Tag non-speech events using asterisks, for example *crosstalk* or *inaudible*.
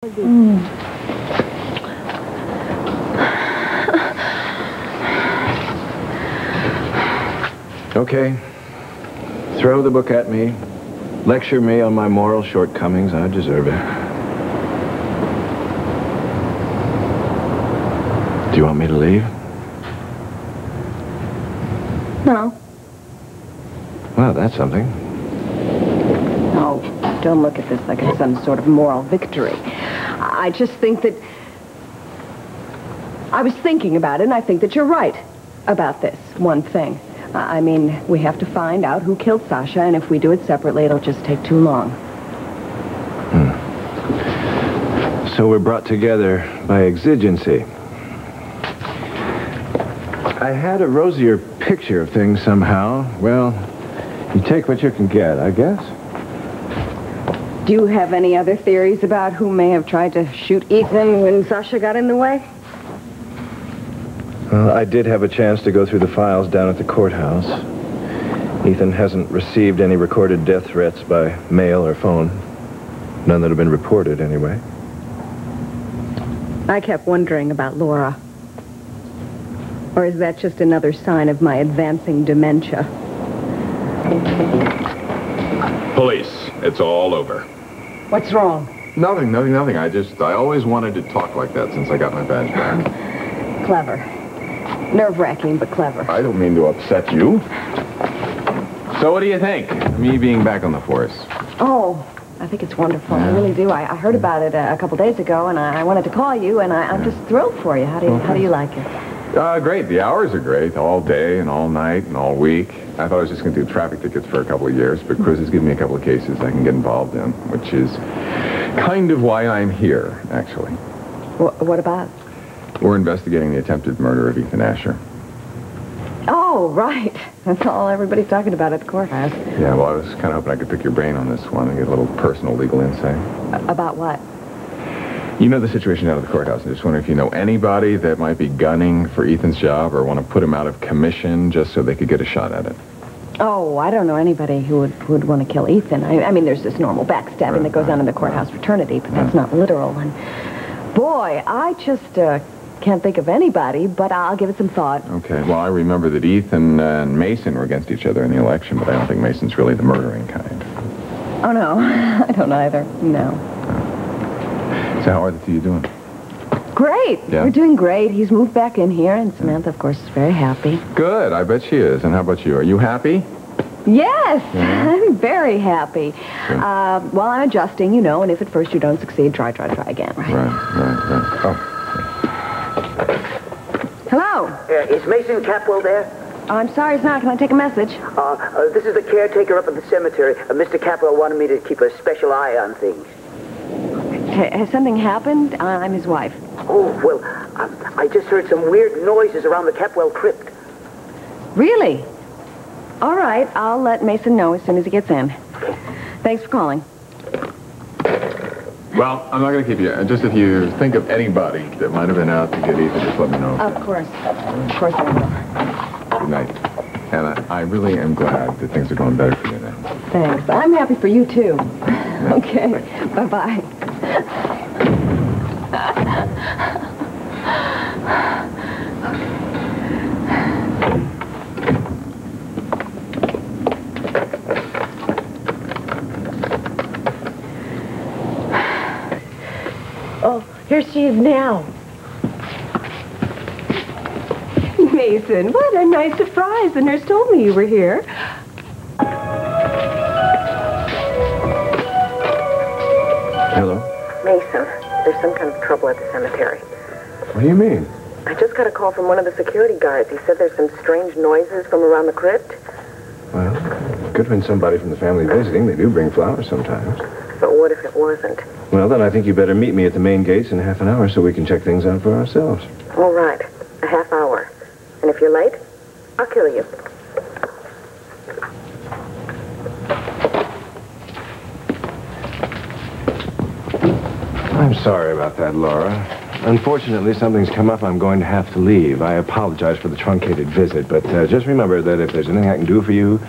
Hmm. Okay. Throw the book at me. Lecture me on my moral shortcomings. I deserve it. Do you want me to leave? No. Well, that's something. Don't look at this like it's some sort of moral victory. I just think that... I was thinking about it, and I think that you're right about this one thing. I mean, we have to find out who killed Sasha, and if we do it separately, it'll just take too long. Hmm. So we're brought together by exigency. I had a rosier picture of things somehow. Well, you take what you can get, I guess. Do you have any other theories about who may have tried to shoot Ethan when Sasha got in the way? Well, I did have a chance to go through the files down at the courthouse. Ethan hasn't received any recorded death threats by mail or phone. None that have been reported, anyway. I kept wondering about Laura. Or is that just another sign of my advancing dementia? Police, it's all over. What's wrong? Nothing, nothing, nothing. I just, I always wanted to talk like that since I got my badge back. Clever. Nerve-wracking, but clever. I don't mean to upset you. So what do you think? Me being back on the force. Oh, I think it's wonderful. I really do. I, I heard about it a, a couple days ago, and I, I wanted to call you, and I, I'm just thrilled for you. How do you, how do you like it? Uh, great. The hours are great. All day and all night and all week. I thought I was just going to do traffic tickets for a couple of years, but Cruz has given me a couple of cases I can get involved in, which is kind of why I'm here, actually. Wh- what about? We're investigating the attempted murder of Ethan Asher. Oh, right. That's all everybody's talking about at the courthouse. Yeah, well, I was kind of hoping I could pick your brain on this one and get a little personal legal insight. A- about what? You know the situation out of the courthouse. I just wonder if you know anybody that might be gunning for Ethan's job or want to put him out of commission just so they could get a shot at it. Oh, I don't know anybody who would, who would want to kill Ethan. I, I mean, there's this normal backstabbing Right, that goes on in the courthouse fraternity, but that's not literal. And boy, I just uh, can't think of anybody, but I'll give it some thought. Okay, well, I remember that Ethan and Mason were against each other in the election, but I don't think Mason's really the murdering kind. Oh, no. *laughs* I don't either. No. So how are the two of you doing? Great. Yeah. We're doing great. He's moved back in here, and Samantha, of course, is very happy. Good, I bet she is. And how about you? Are you happy? Yes, *laughs* I'm very happy. Uh, while I'm adjusting, you know, and if at first you don't succeed, try, try, try again, right? Right, right, right. Oh, Hello. Uh, is Mason Capwell there? Oh, I'm sorry, it's not. Can I take a message? Uh, uh, this is the caretaker up at the cemetery. Uh, Mr. Capwell wanted me to keep a special eye on things. Ha- has something happened? Uh, I'm his wife. Oh, well, um, I just heard some weird noises around the Capwell crypt. Really? All right, I'll let Mason know as soon as he gets in. Thanks for calling. well, I'm not going to keep you. Just if you think of anybody that might have been out to get Ethan, just let me know. Of course. Of course I will. Good night. And I, I really am glad that things are going better for you now. Thanks. I'm happy for you, too. *laughs* Okay. Bye-bye. Oh, here she is now. Mason, what a nice surprise. The nurse told me you were here. Mason, there's some kind of trouble at the cemetery. What do you mean? I just got a call from one of the security guards. He said there's some strange noises from around the crypt. Well, could have been somebody from the family visiting. They do bring flowers sometimes. But what if it wasn't? Well, then I think you better meet me at the main gates in half an hour so we can check things out for ourselves. All right, a half hour. And if you're late, I'll kill you. I'm sorry about that, Laura. Unfortunately, something's come up. I'm going to have to leave. I apologize for the truncated visit, but uh, just remember that if there's anything I can do for you,